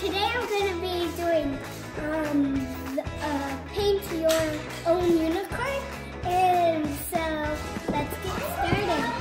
today I'm going to be doing um, the, uh, paint your own unicorn. And so let's get started.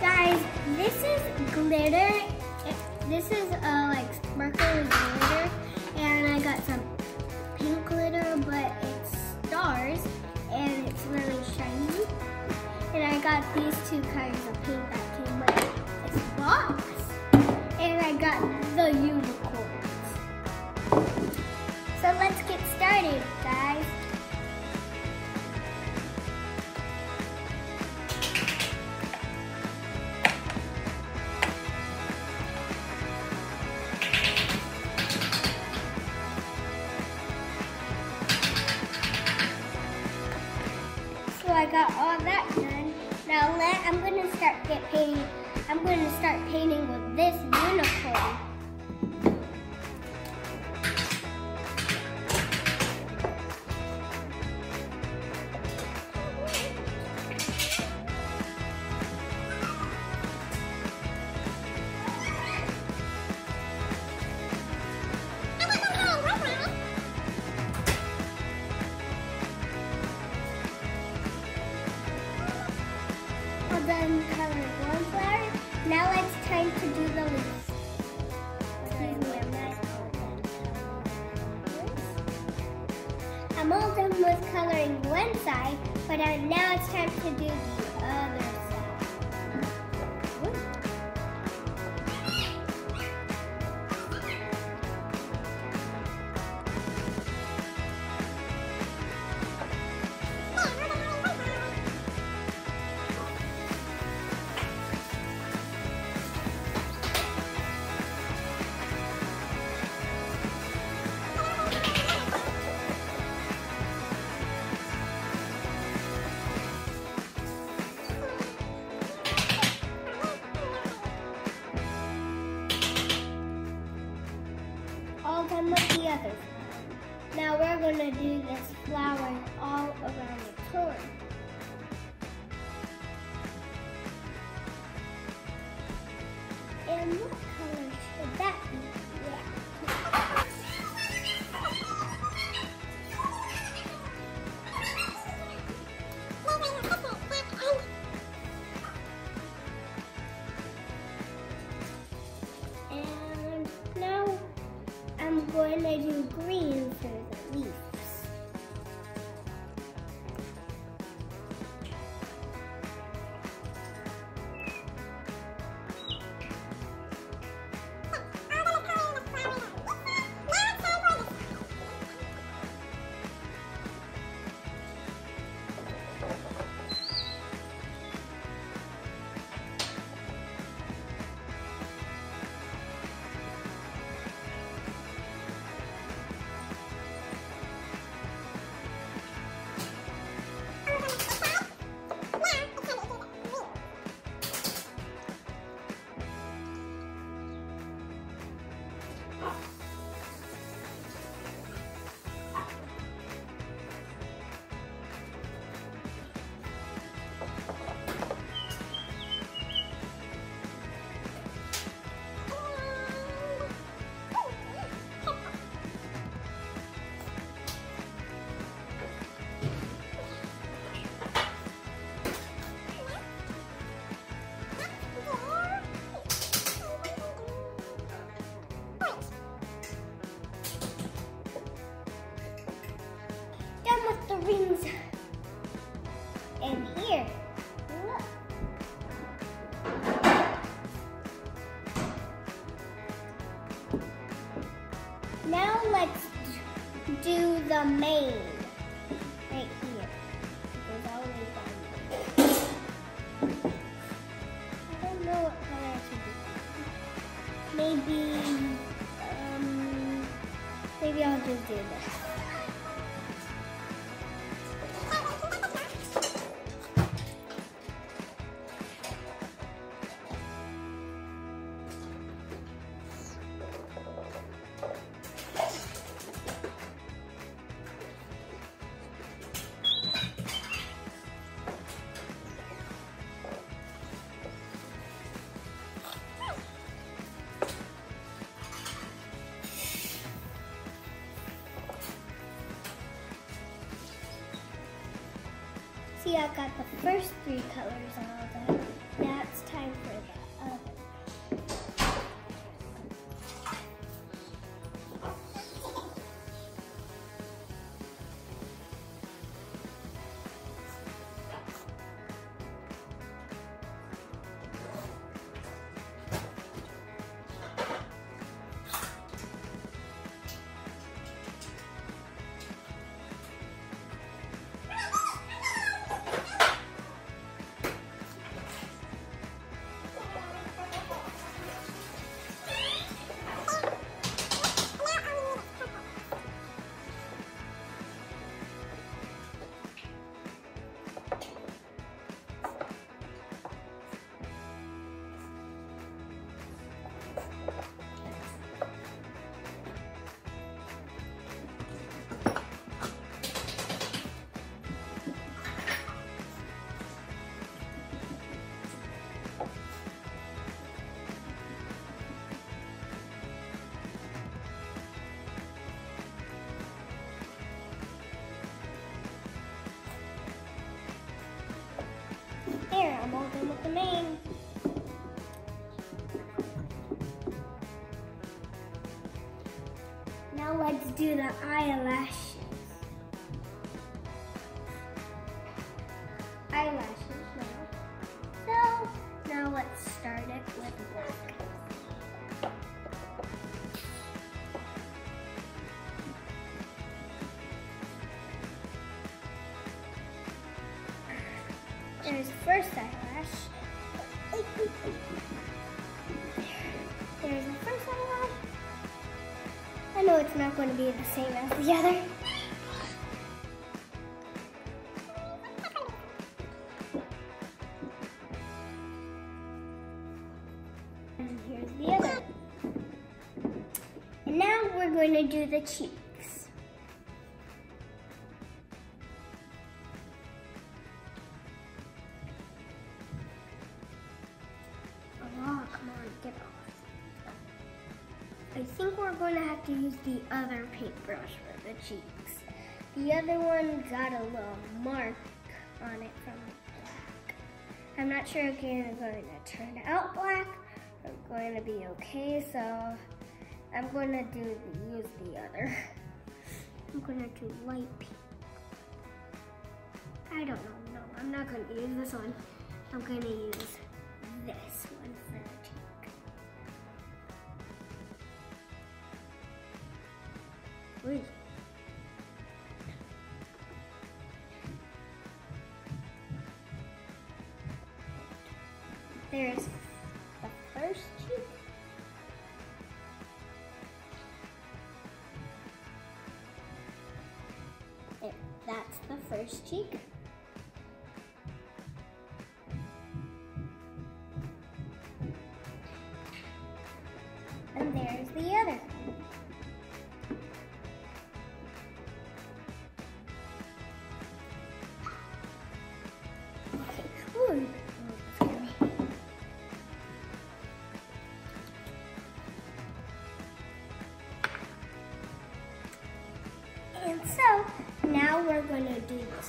Guys, this is glitter. This is uh, like sparkly glitter. And I got some pink glitter, but it's stars. And it's really shiny. And I got these two kinds of paint that came with this box. And I got the unicorns. Done coloring one flower. Now it's time to do the leaves. I'm all done with coloring one side, but now it's time to do all with the others. Now we're going to do this flower all around the torn. And what going to do green for do this. I got the first three colors all Now let's do the eyelashes. Eyelashes now. So, now let's start it with black. It's not going to be the same as the other. And here's the other. And now we're going to do the cheeks. Think we're going to have to use the other paintbrush for the cheeks. The other one got a little mark on it from black. I'm not sure if it's going to turn out black or going to be okay, so I'm going to do use the other. I'm going to do light pink. I don't know, no, I'm not going to use this one. I'm going to use this one first that's the first cheek.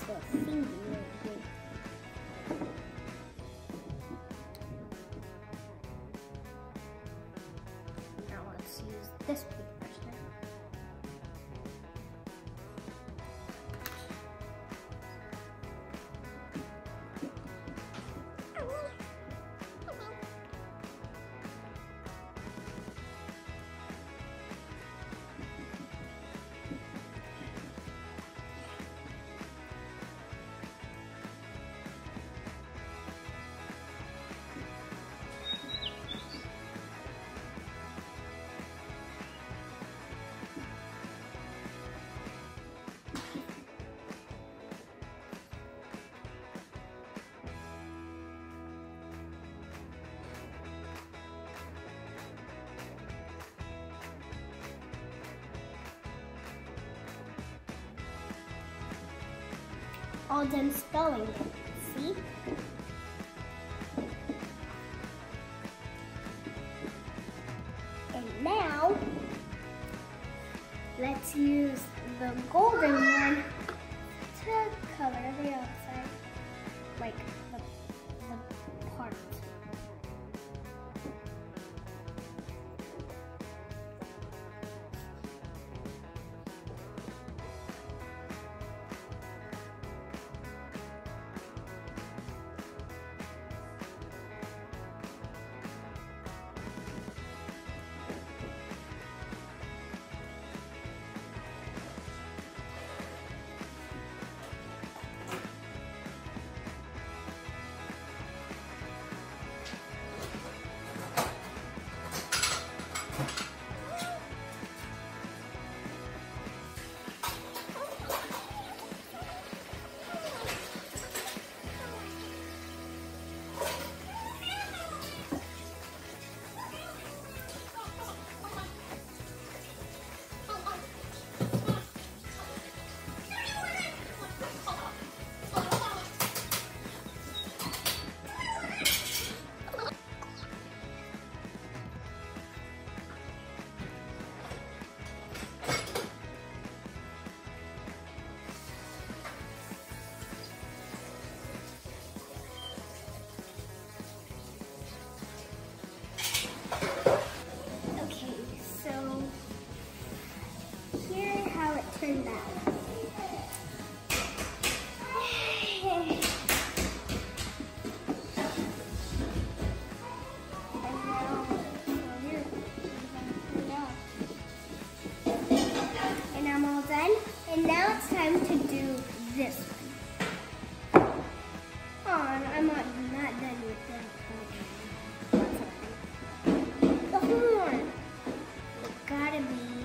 To All done spelling it. It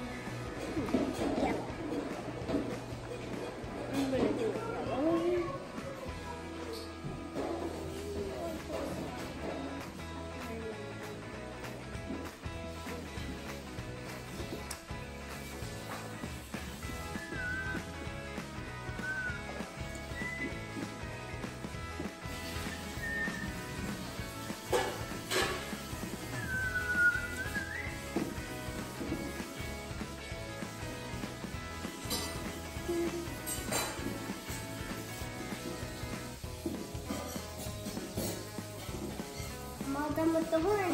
with the horn.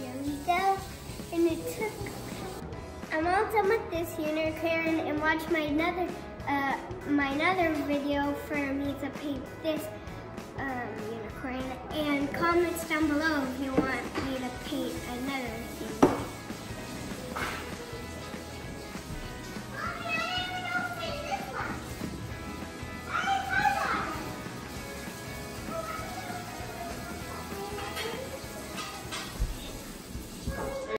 Here we go. And it took. I'm all done with this unicorn and watch my another uh, my another video for me to paint this um, unicorn. And comments down below if you want me to